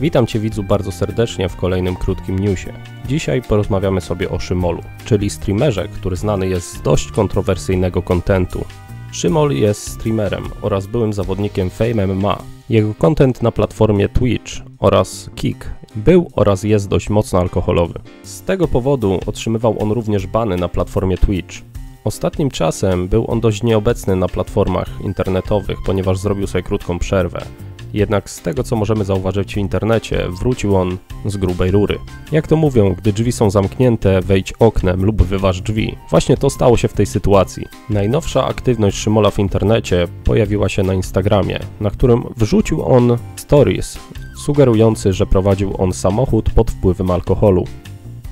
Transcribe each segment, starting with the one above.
Witam Cię widzu bardzo serdecznie w kolejnym krótkim newsie. Dzisiaj porozmawiamy sobie o Szymolu, czyli streamerze, który znany jest z dość kontrowersyjnego kontentu. Szymol jest streamerem oraz byłym zawodnikiem Fame MMA. Jego content na platformie Twitch oraz Kick był oraz jest dość mocno alkoholowy. Z tego powodu otrzymywał on również bany na platformie Twitch. Ostatnim czasem był on dość nieobecny na platformach internetowych, ponieważ zrobił sobie krótką przerwę. Jednak z tego co możemy zauważyć w internecie, wrócił on z grubej rury. Jak to mówią, gdy drzwi są zamknięte, wejdź oknem lub wyważ drzwi. Właśnie to stało się w tej sytuacji. Najnowsza aktywność Szymola w internecie pojawiła się na Instagramie, na którym wrzucił on stories sugerujący, że prowadził on samochód pod wpływem alkoholu.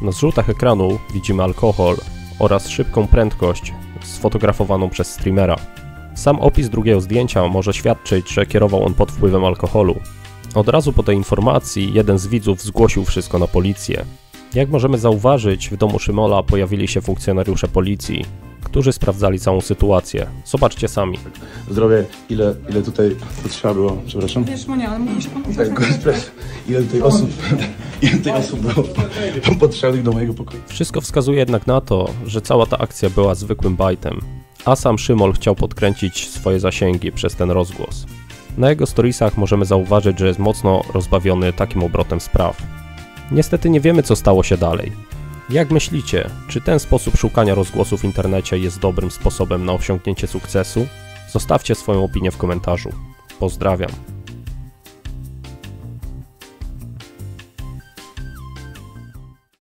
Na zrzutach ekranu widzimy alkohol oraz szybką prędkość sfotografowaną przez streamera. Sam opis drugiego zdjęcia może świadczyć, że kierował on pod wpływem alkoholu. Od razu po tej informacji jeden z widzów zgłosił wszystko na policję. Jak możemy zauważyć, w domu Szymola pojawili się funkcjonariusze policji, którzy sprawdzali całą sytuację. Zobaczcie sami. Zdrowie, ile, ile tutaj potrzeba było, przepraszam? Wiesz, Monia, ale mówi się pan Tak, gospres, ile tutaj osób, ile tutaj osób było potrzebnych do mojego pokoju. Wszystko wskazuje jednak na to, że cała ta akcja była zwykłym bajtem, a sam Szymol chciał podkręcić swoje zasięgi przez ten rozgłos. Na jego storiesach możemy zauważyć, że jest mocno rozbawiony takim obrotem spraw. Niestety nie wiemy, co stało się dalej. Jak myślicie, czy ten sposób szukania rozgłosu w internecie jest dobrym sposobem na osiągnięcie sukcesu? Zostawcie swoją opinię w komentarzu. Pozdrawiam.